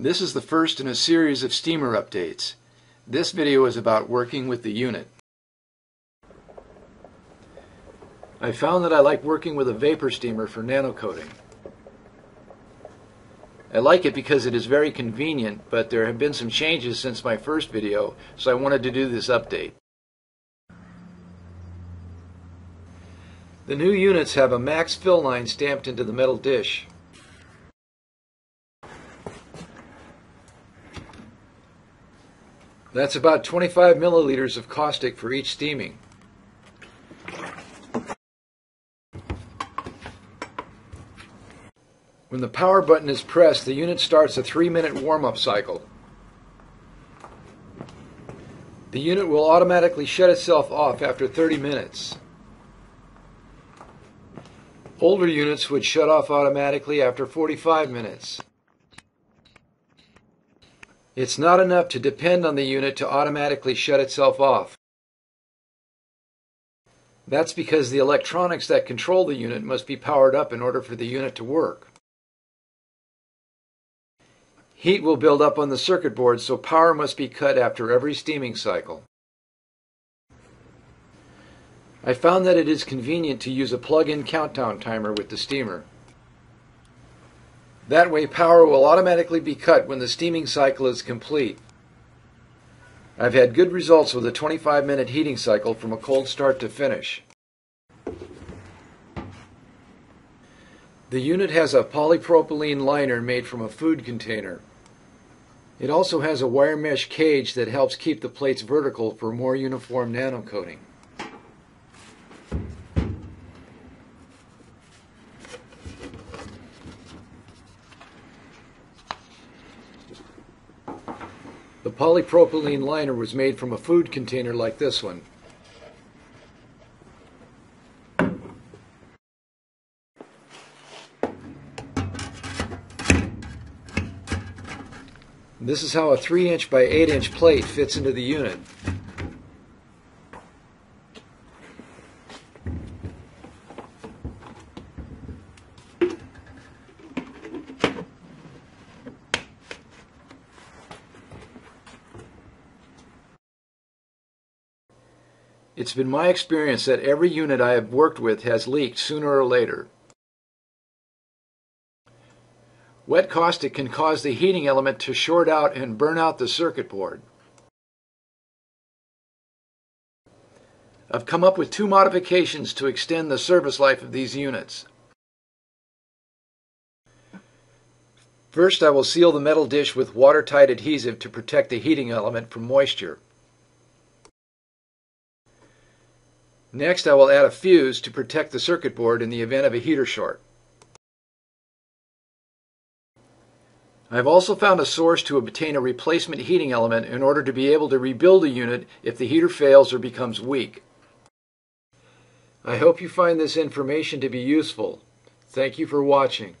This is the first in a series of steamer updates. This video is about working with the unit. I found that I like working with a vapor steamer for nano coating. I like it because it is very convenient, but there have been some changes since my first video, so I wanted to do this update. The new units have a max fill line stamped into the metal dish. That's about 25 milliliters of caustic for each steaming. When the power button is pressed, the unit starts a three minute warm up cycle. The unit will automatically shut itself off after 30 minutes. Older units would shut off automatically after 45 minutes. It's not enough to depend on the unit to automatically shut itself off. That's because the electronics that control the unit must be powered up in order for the unit to work. Heat will build up on the circuit board, so power must be cut after every steaming cycle. I found that it is convenient to use a plug-in countdown timer with the steamer. That way power will automatically be cut when the steaming cycle is complete. I've had good results with a 25 minute heating cycle from a cold start to finish. The unit has a polypropylene liner made from a food container. It also has a wire mesh cage that helps keep the plates vertical for more uniform nano polypropylene liner was made from a food container like this one. This is how a 3 inch by 8 inch plate fits into the unit. It's been my experience that every unit I have worked with has leaked sooner or later. Wet caustic can cause the heating element to short out and burn out the circuit board. I've come up with two modifications to extend the service life of these units. First, I will seal the metal dish with watertight adhesive to protect the heating element from moisture. Next, I will add a fuse to protect the circuit board in the event of a heater short. I have also found a source to obtain a replacement heating element in order to be able to rebuild a unit if the heater fails or becomes weak. I hope you find this information to be useful. Thank you for watching.